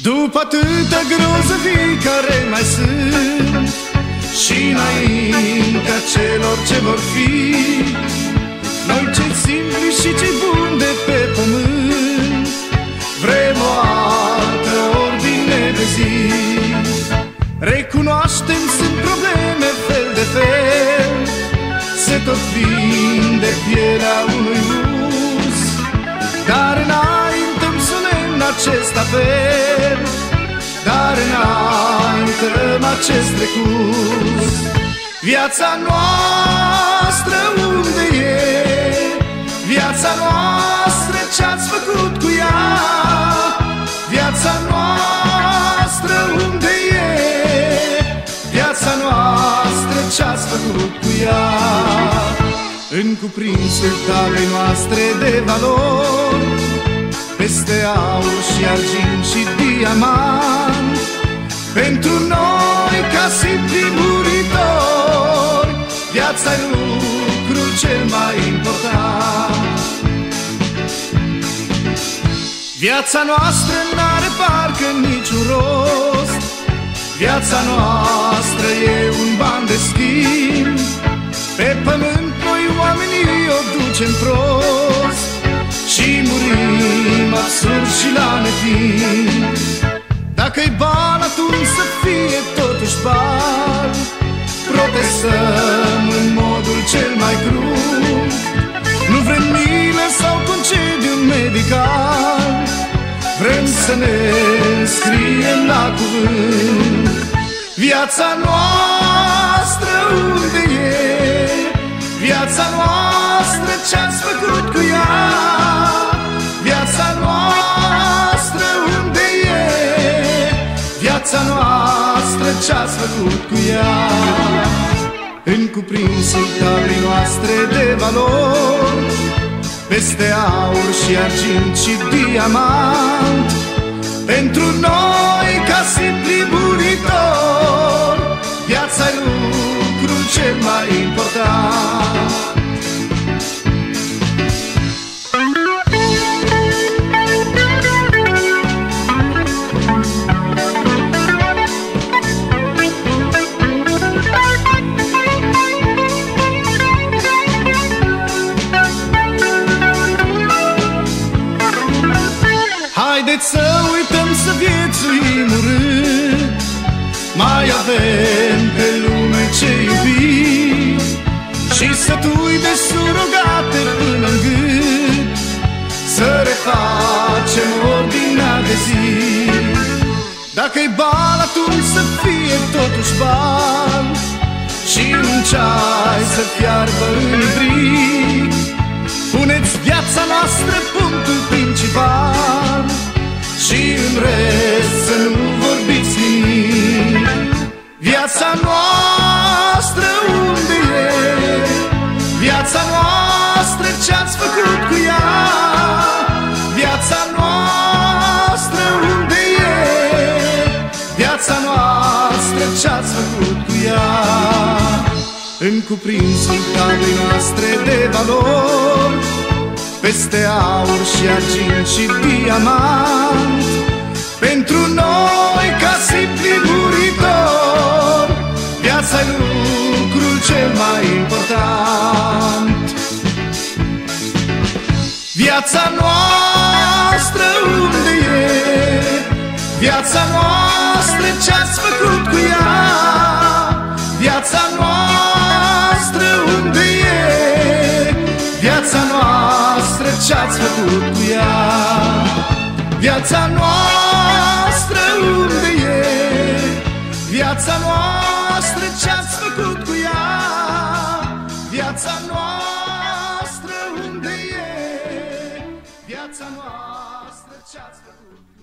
După atâta grozăvii care mai sunt Și înaintea celor ce vor fi Noi cei simpli și cei buni de pe pământ Vrem o altă ordine de zi. Recunoaștem, sunt probleme fel de fel Se tot vinde pielea unui mus Dar înaintăm solemn acest apel Dar înaintăm acest recurs Viața noastră unde e? Viața noastră ce-ați făcut cu ea? Viața noastră unde e? Viața noastră ce-ați făcut cu ea? În cuprinsul tablei noastre de valori Peste aur și argint și diamant Viața e lucrul cel mai important. Viața noastră n-are parcă niciun rost. Viața noastră e un ban de schimb. Pe pământ noi oamenii o ducem prost Și murim absurd și la netimp Dacă-i bal, atunci să fie totuși bal Protestăm să ne scriem la cuvânt Viața noastră unde e? Viața noastră ce-ați făcut cu ea? Viața noastră unde e? Viața noastră ce-ați făcut cu ea? În cuprinsul tablei noastre de valori Peste aur și argint și diamant Pentru noi ca simpli bunitori Viața e lucrul cel mai important Haideți să uităm să viețuim urât Mai avem pe lume ce iubi Și sătui de surogate până în gât Să refacem ordinea de zi. Dacă-i bal, atunci să fie totuși bal Și un ceai să fiarbă în ibrig Puneți viața noastră punctul principal Viața noastră ce-ați făcut cu ea? În cuprinsul tablei noastre de valori Peste aur și argint și diamant Pentru noi ca simpli muritori Viața e lucrul cel mai important Viața noastră unde e? Viața noastră ce-ați făcut cu ea? Viața noastră unde e? Viața noastră ce-ați făcut cu ea? Viața noastră unde e? Viața noastră ce-ați făcut cu ea? Viața noastră unde e? Viața noastră ce-ați făcut